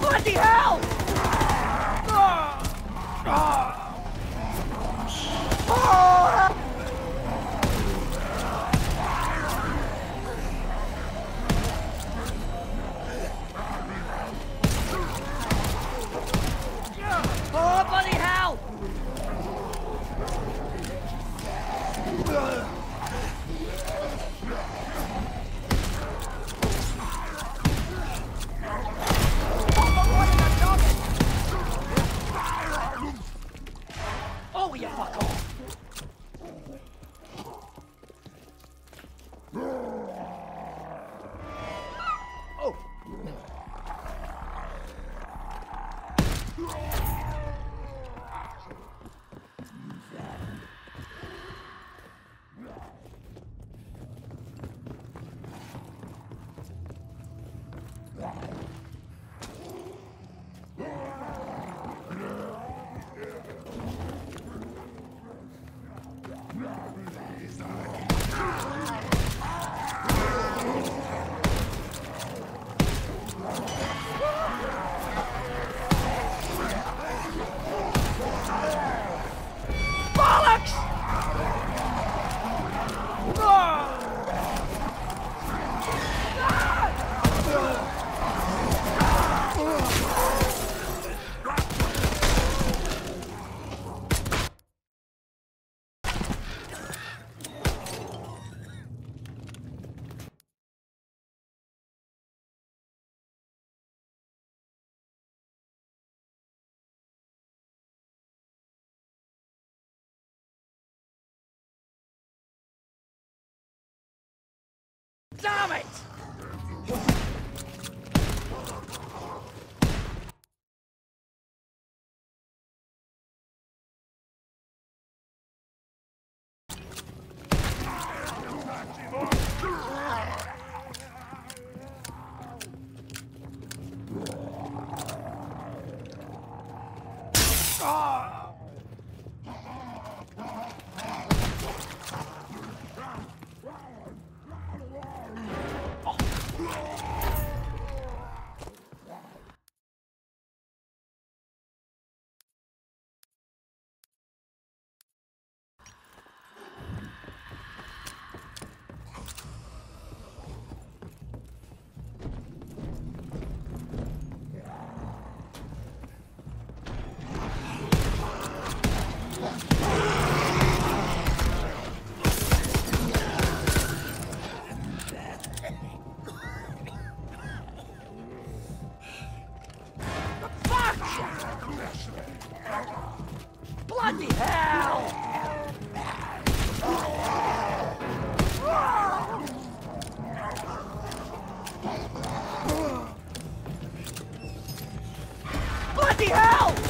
Bloody hell! Ah! Ah! Damn it! Bloody hell! Bloody hell!